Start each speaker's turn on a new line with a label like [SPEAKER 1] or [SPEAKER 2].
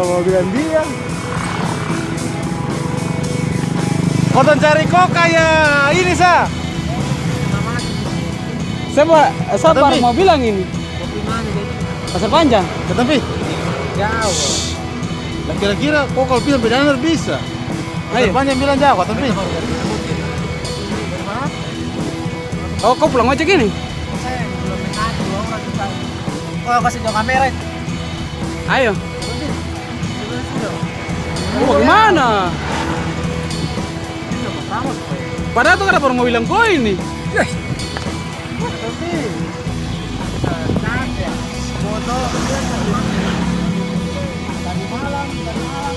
[SPEAKER 1] Ada mobilan dia. Koton cari kok kayak ini sa.
[SPEAKER 2] Saya ba- saya
[SPEAKER 1] Tapi-
[SPEAKER 2] baru mau bilang ini. Pasar panjang.
[SPEAKER 1] Ke tepi.
[SPEAKER 2] Jauh.
[SPEAKER 1] Lah kira-kira kok kalau bilang beda bisa.
[SPEAKER 2] Ayo.
[SPEAKER 1] Ayo. Banyak bilang jauh ke tepi.
[SPEAKER 2] Oh, kau pulang ojek ini?
[SPEAKER 3] Oh, kasih jauh kamera.
[SPEAKER 2] Ayo. Oh, gimana? Padahal tuh kenapa bilang gue ini?
[SPEAKER 1] Yes. Tapi tadi malam, tadi malam.